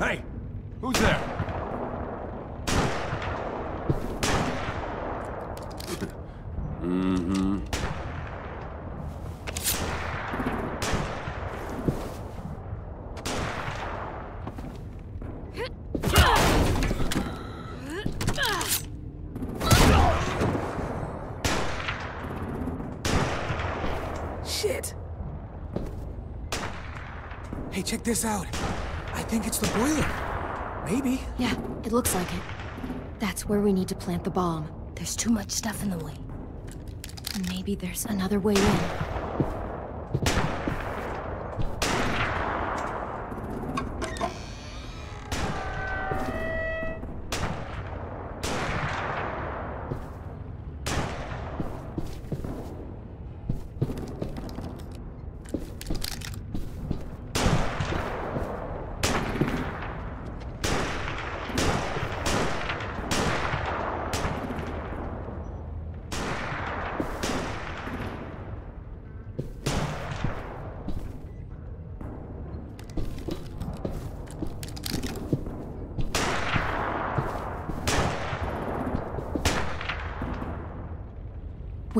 Hey, who's there? Mm-hmm. Shit! Hey, check this out. Think it's the boiler. Maybe. Yeah, it looks like it. That's where we need to plant the bomb. There's too much stuff in the way. Maybe there's another way in.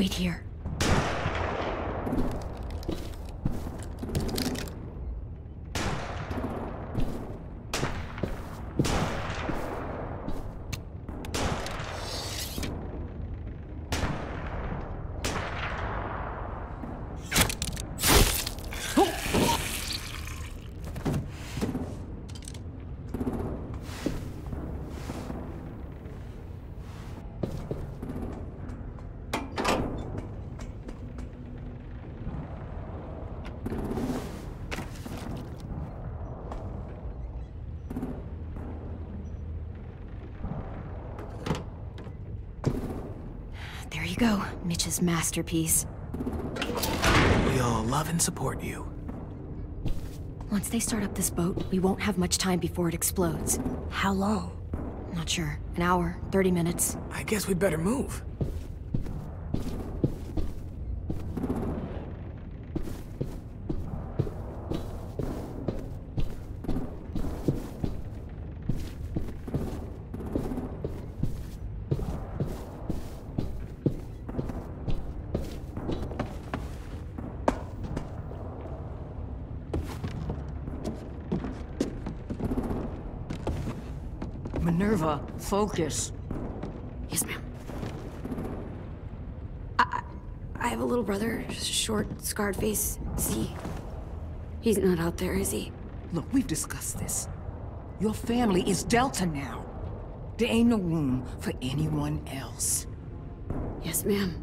Wait here. Go, Mitch's masterpiece. We all love and support you. Once they start up this boat, we won't have much time before it explodes. How long? Not sure. An hour, 30 minutes. I guess we'd better move. Minerva, focus. Yes, ma'am. I, I have a little brother, short, scarred face. See? He's not out there, is he? Look, we've discussed this. Your family is Delta now. There ain't no room for anyone else. Yes, ma'am.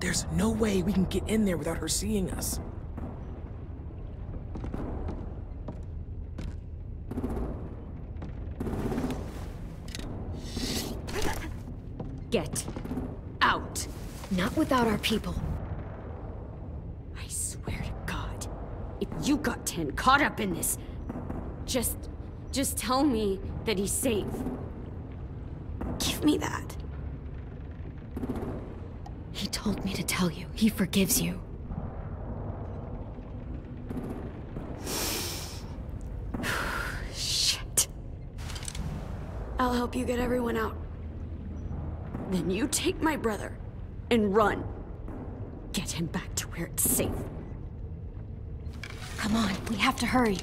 There's no way we can get in there without her seeing us. Get out. Not without our people. I swear to God, if you got Ten caught up in this, just, just tell me that he's safe. Give me that. He told me to tell you. He forgives you. Shit. I'll help you get everyone out. Then you take my brother and run. Get him back to where it's safe. Come on, we have to hurry.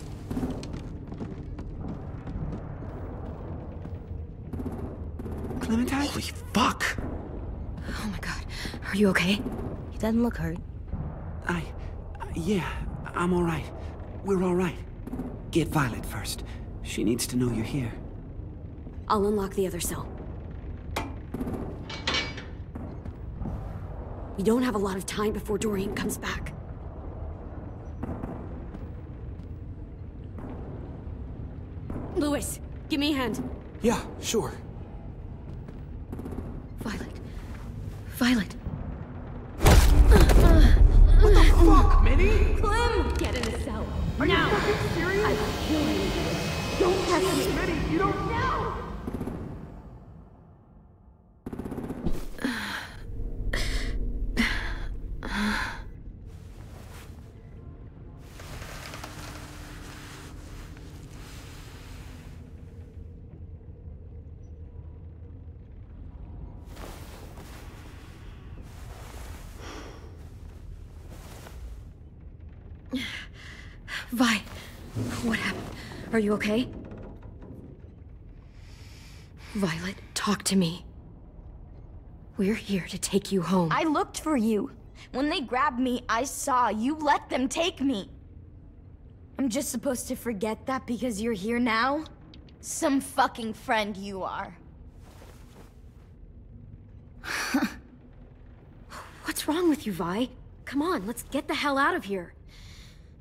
Clementine? Holy fuck! Oh my god. Are you okay? He doesn't look hurt. I... yeah, I'm alright. We're alright. Get Violet first. She needs to know you're here. I'll unlock the other cell. We don't have a lot of time before Dorian comes back. Louis, give me a hand. Yeah, sure. Violet. Violet. Fuck, Minnie! Clem! Get in the cell. now! serious? I will kill you. Don't touch me. Minnie, you don't... No! Vi, what happened? Are you okay? Violet, talk to me. We're here to take you home. I looked for you. When they grabbed me, I saw you let them take me. I'm just supposed to forget that because you're here now? Some fucking friend you are. What's wrong with you, Vi? Come on, let's get the hell out of here.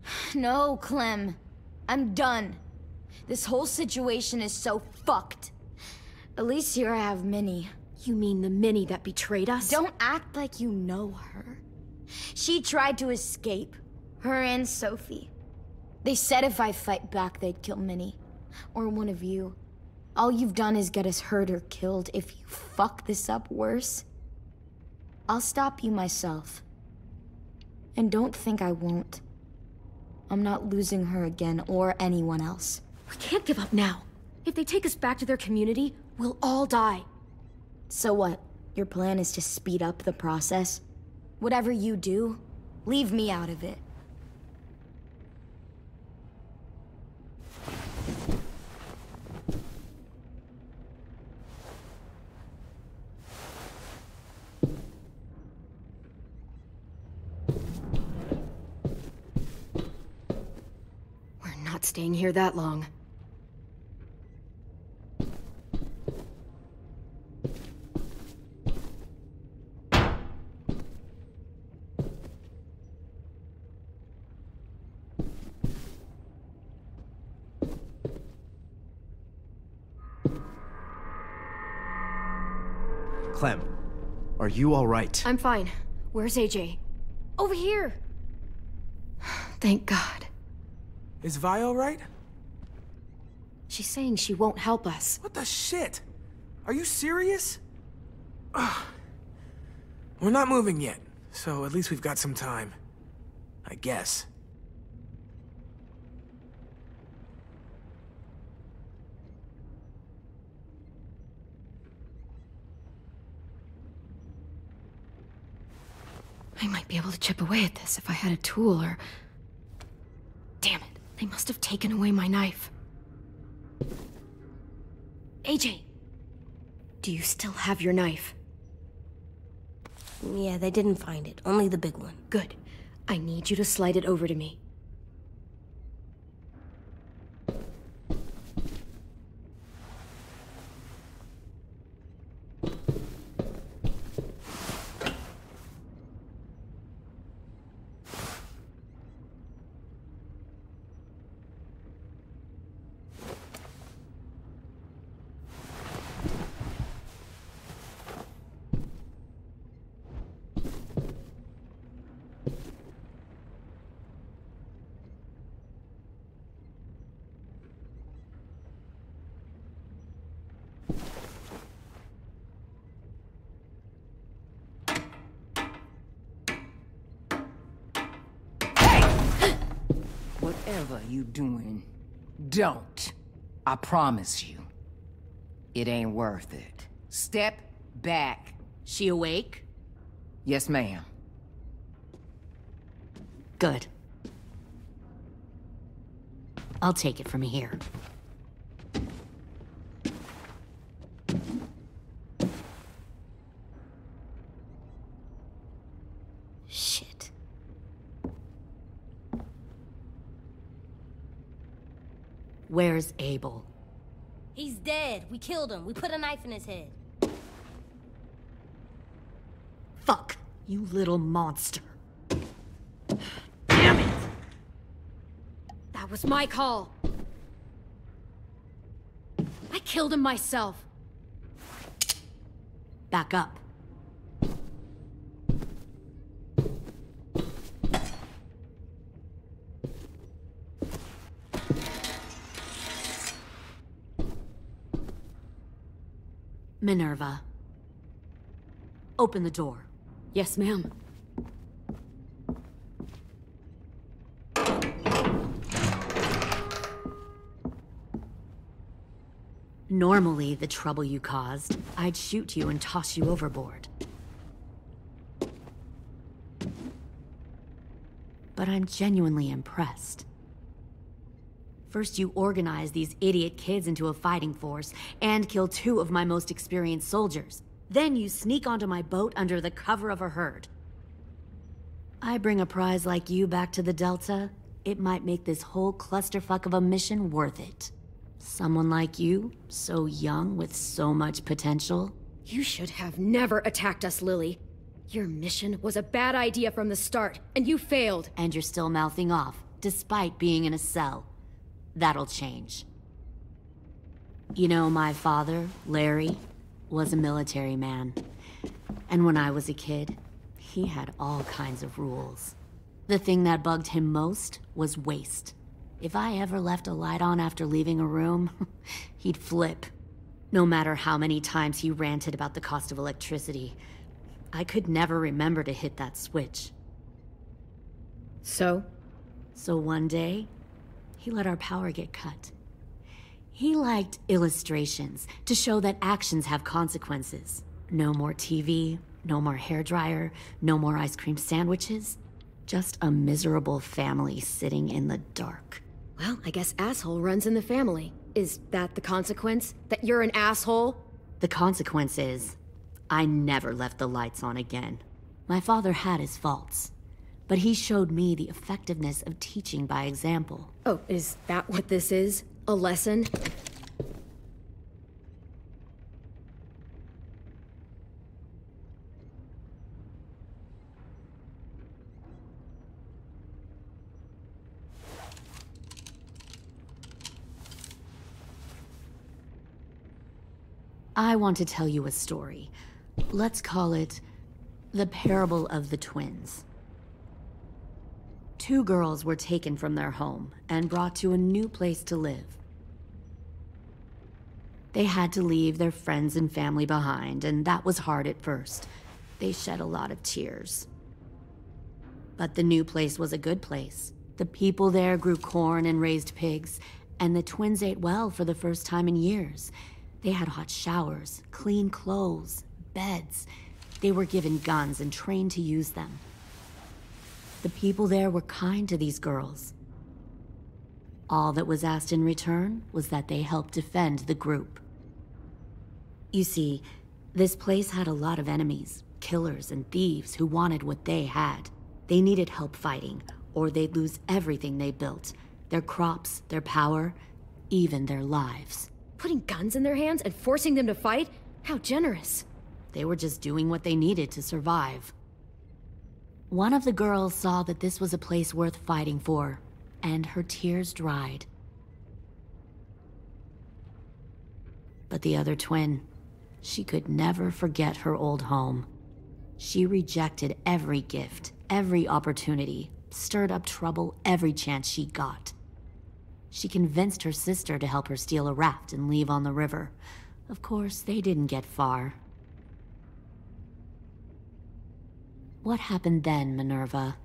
No, Clem. I'm done. This whole situation is so fucked. At least here I have Minnie. You mean the Minnie that betrayed us? Don't act like you know her. She tried to escape. Her and Sophie. They said if I fight back, they'd kill Minnie. Or one of you. All you've done is get us hurt or killed. If you fuck this up worse, I'll stop you myself. And don't think I won't. I'm not losing her again or anyone else. We can't give up now. If they take us back to their community, we'll all die. So what? Your plan is to speed up the process? Whatever you do, leave me out of it. We're not staying here that long. Clem, are you alright? I'm fine. Where's AJ? Over here! Thank God. Is Vi alright? She's saying she won't help us. What the shit? Are you serious? Ugh. We're not moving yet, so at least we've got some time. I guess. I might be able to chip away at this if I had a tool or... Damn it. They must have taken away my knife. AJ! Do you still have your knife? Yeah, they didn't find it. Only the big one. Good. I need you to slide it over to me. Whatever you doing, don't. I promise you. It ain't worth it. Step back. She awake? Yes, ma'am. Good. I'll take it from here. Shit. Where's Abel? He's dead. We killed him. We put a knife in his head. Fuck, you little monster. Damn it! That was my call. I killed him myself. Back up. Minerva. Open the door. Yes, ma'am. Normally, the trouble you caused, I'd shoot you and toss you overboard. But I'm genuinely impressed. First, you organize these idiot kids into a fighting force and kill two of my most experienced soldiers. Then you sneak onto my boat under the cover of a herd. I bring a prize like you back to the Delta, it might make this whole clusterfuck of a mission worth it. Someone like you, so young with so much potential. You should have never attacked us, Lilly. Your mission was a bad idea from the start, and you failed. And you're still mouthing off, despite being in a cell. That'll change. You know, my father, Larry, was a military man. And when I was a kid, he had all kinds of rules. The thing that bugged him most was waste. If I ever left a light on after leaving a room, he'd flip. No matter how many times he ranted about the cost of electricity, I could never remember to hit that switch. So? So one day, he let our power get cut. He liked illustrations to show that actions have consequences. No more TV, no more hairdryer, no more ice cream sandwiches. Just a miserable family sitting in the dark. Well, I guess asshole runs in the family. Is that the consequence? That you're an asshole? The consequence is, I never left the lights on again. My father had his faults, but he showed me the effectiveness of teaching by example. Oh, is that what this is? A lesson? I want to tell you a story. Let's call it the parable of the twins. Two girls were taken from their home and brought to a new place to live. They had to leave their friends and family behind, and that was hard at first. They shed a lot of tears. But the new place was a good place. The people there grew corn and raised pigs, and the twins ate well for the first time in years. They had hot showers, clean clothes, beds. They were given guns and trained to use them. The people there were kind to these girls. All that was asked in return was that they help defend the group. You see, this place had a lot of enemies, killers and thieves who wanted what they had. They needed help fighting, or they'd lose everything they built. Their crops, their power, even their lives. Putting guns in their hands and forcing them to fight? How generous. They were just doing what they needed to survive. One of the girls saw that this was a place worth fighting for, and her tears dried. But the other twin, she could never forget her old home. She rejected every gift, every opportunity, stirred up trouble every chance she got. She convinced her sister to help her steal a raft and leave on the river. Of course, they didn't get far. What happened then, Minerva?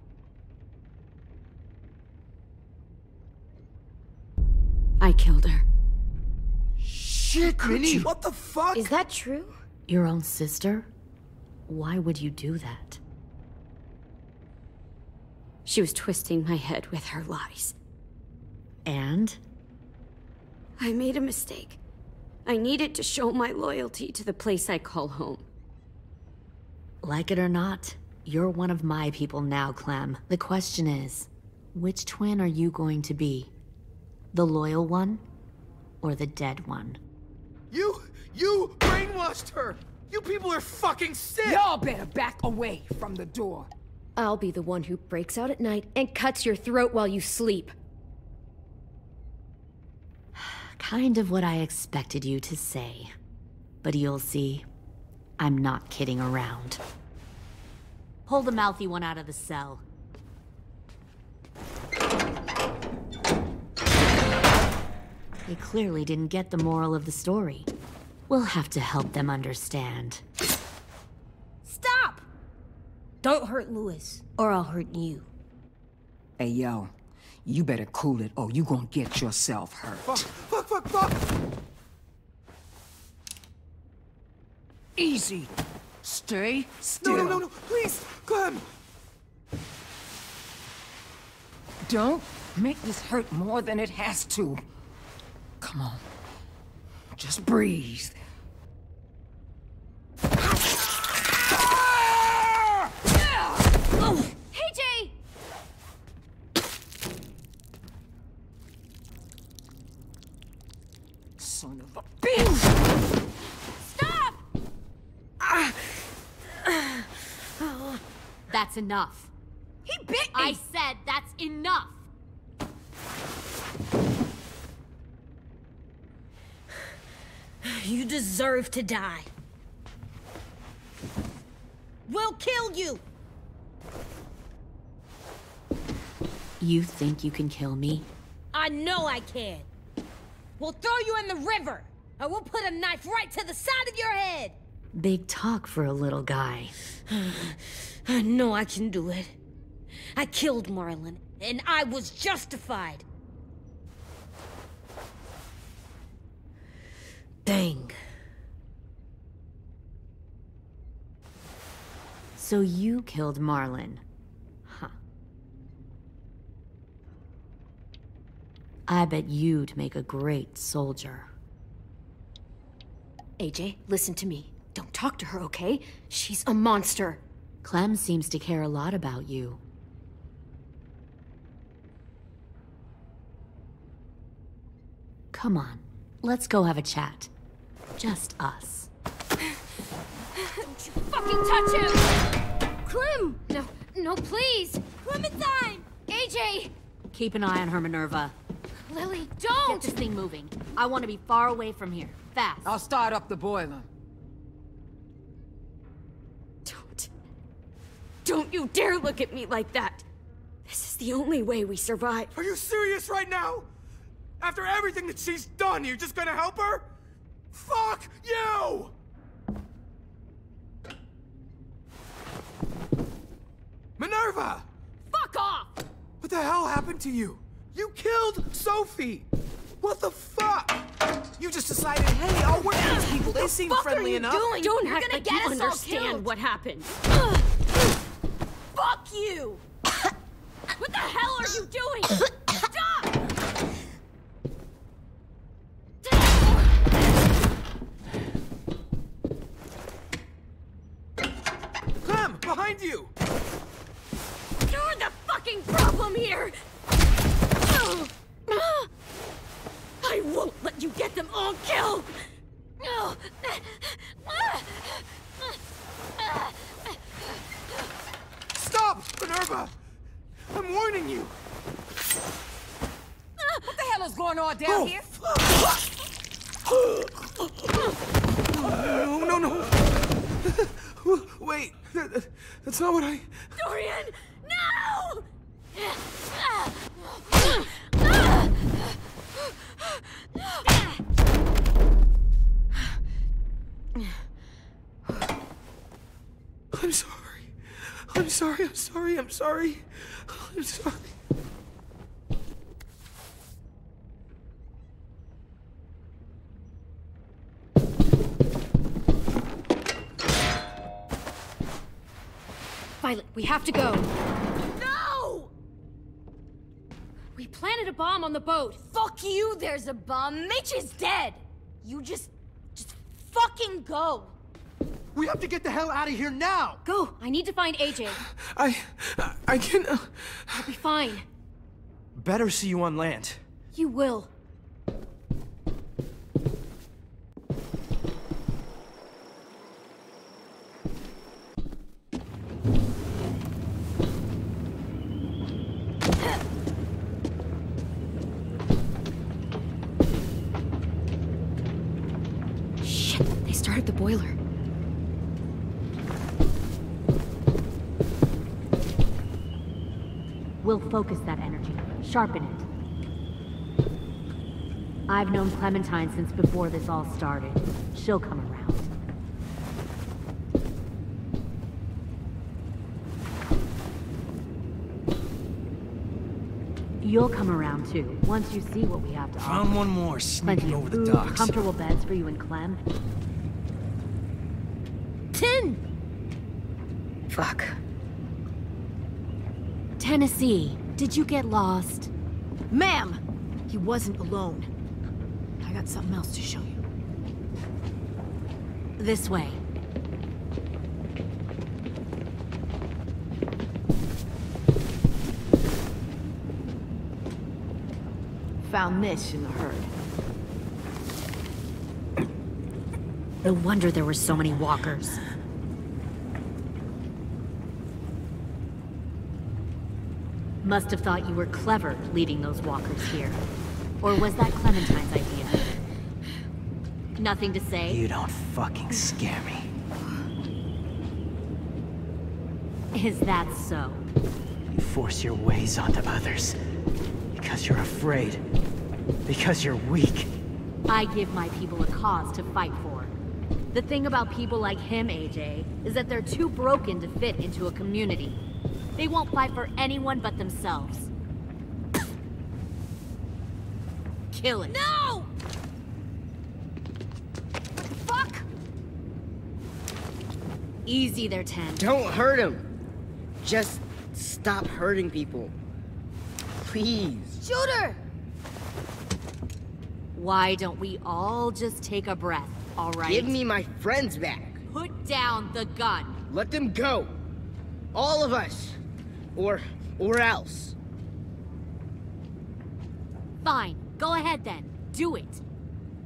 I killed her. Shit, Minnie! What the fuck? Is that true? Your own sister? Why would you do that? She was twisting my head with her lies. And? I made a mistake. I needed to show my loyalty to the place I call home. Like it or not, you're one of my people now, Clem. The question is, which twin are you going to be? The loyal one? Or the dead one? You, you brainwashed her! You people are fucking sick! Y'all better back away from the door. I'll be the one who breaks out at night and cuts your throat while you sleep. Kind of what I expected you to say. But you'll see, I'm not kidding around. Pull the mouthy one out of the cell. They clearly didn't get the moral of the story. We'll have to help them understand. Stop! Don't hurt Louis, or I'll hurt you. Hey, yo. You better cool it, or you gonna get yourself hurt. Fuck, fuck, fuck, fuck! Easy. Stay still. No, no, no, no, please! Clem! Don't Make this hurt more than it has to. Come on. Just breathe. Hey, Jay! Son of a bitch! Stop! That's enough. He bit me! I said that's enough. You deserve to die. We'll kill you! You think you can kill me? I know I can. We'll throw you in the river, and we'll put a knife right to the side of your head. Big talk for a little guy. I know I can do it. I killed Marlon, and I was justified. Dang. So you killed Marlon. Huh. I bet you'd make a great soldier. AJ, listen to me. Don't talk to her, okay? She's a monster. Clem seems to care a lot about you. Come on, let's go have a chat. Just us. Don't you fucking touch him! Clem! No, no, please! Clementine! AJ! Keep an eye on her, Minerva. Lilly, don't! Get this thing moving. I want to be far away from here. Fast. I'll start up the boiler. Don't. Don't you dare look at me like that. This is the only way we survive. Are you serious right now? After everything that she's done, you're just gonna help her? Fuck you! Minerva! Fuck off! What the hell happened to you? You killed Sophie! What the fuck? You just decided, hey, I'll work with these people. They seem Fuck friendly are you enough. doing? Don't You're act gonna like get you us all understand killed. what happened. Fuck you! what the hell are you doing? Stop! Clem, behind you! You're the fucking problem here! I won't let you get them all killed! Stop, I'm warning you! What the hell is going on down Oh, here? No, no, no! Wait, that- that- that's not what I... Dorian! No! I'm sorry. I'm sorry, I'm sorry, I'm sorry. I'm sorry. Violet, we have to go. No! We planted a bomb on the boat. Fuck you, there's a bomb. Mitch is dead! You just. just fucking go! We have to get the hell out of here now! Go! I need to find AJ. I... I can... Uh, I'll be fine. Better see you on land. You will. Sharpen it. I've known Clementine since before this all started. She'll come around. You'll come around too, once you see what we have to offer. Found one more Plenty sneaking of over the food, docks. comfortable beds for you and Clem. Ten! Fuck. Tennessee, did you get lost? Ma'am! He wasn't alone. I got something else to show you. This way. Found this in the herd. No wonder there were so many walkers. Must have thought you were clever leading those walkers here. Or was that Clementine's idea? Nothing to say? You don't fucking scare me. Is that so? You force your ways onto others. Because you're afraid. Because you're weak. I give my people a cause to fight for. The thing about people like him, AJ, is that they're too broken to fit into a community. They won't fight for anyone but themselves. Kill it. No! Fuck! Easy there, Ten. Don't hurt him. Just stop hurting people. Please. Shooter! Why don't we all just take a breath, alright? Give me my friends back. Put down the gun. Let them go. All of us. Or, or else. Fine, go ahead then. Do it.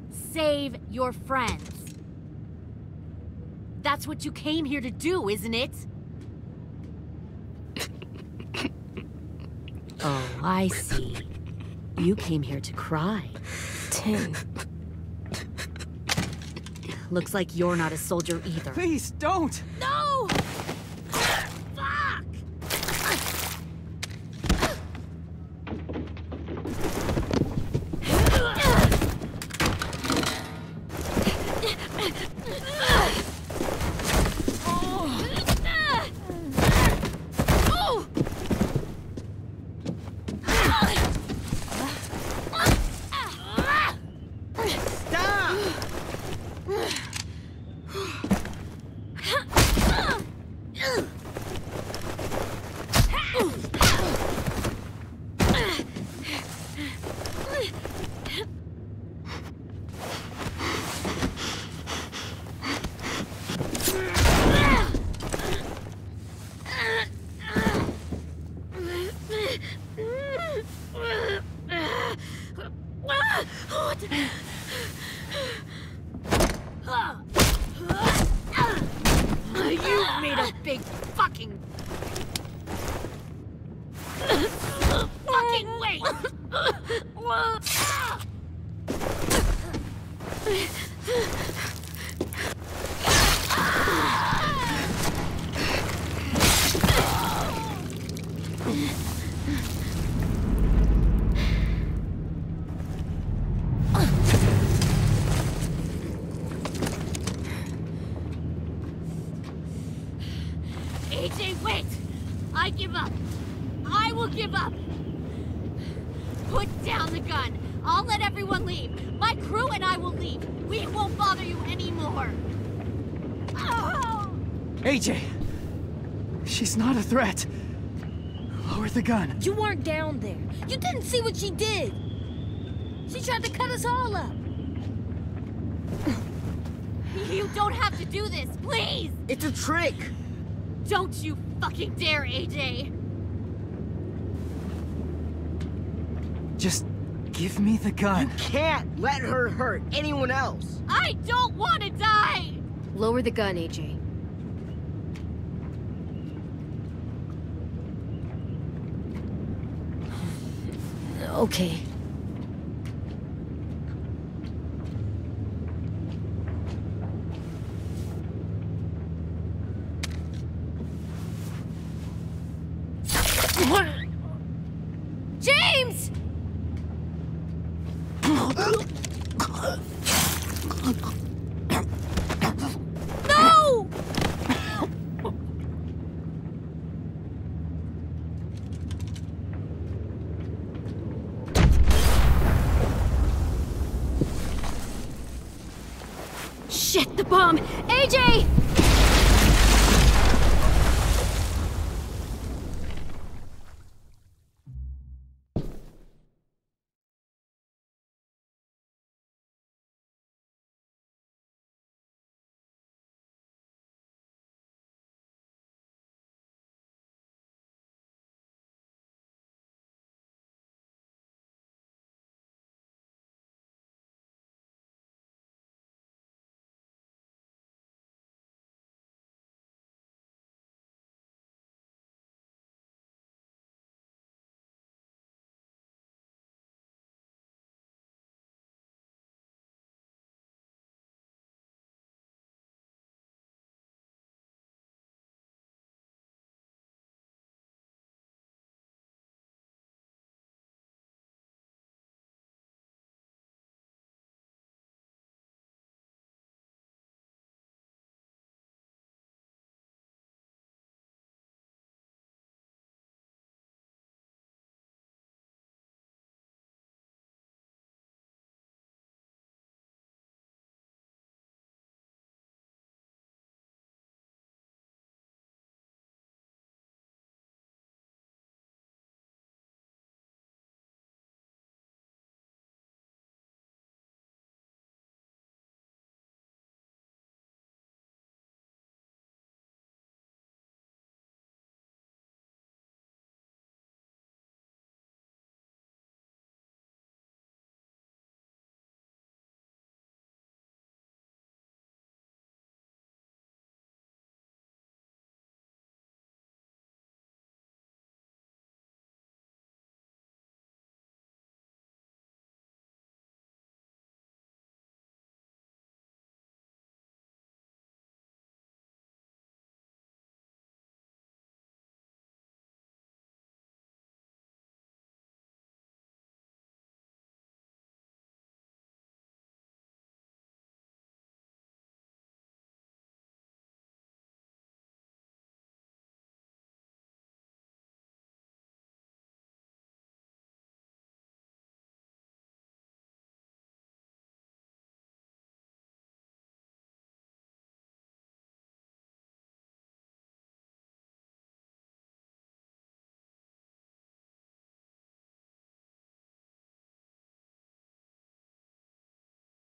Save your friends. That's what you came here to do, isn't it? oh, I see. You came here to cry. Ten. Looks like you're not a soldier either. Please, don't! No! The gun. You weren't down there. You didn't see what she did. She tried to cut us all up. You don't have to do this, please! It's a trick. Don't you fucking dare, AJ! Just give me the gun. You Can't let her hurt anyone else. I don't want to die! Lower the gun, AJ. Okay.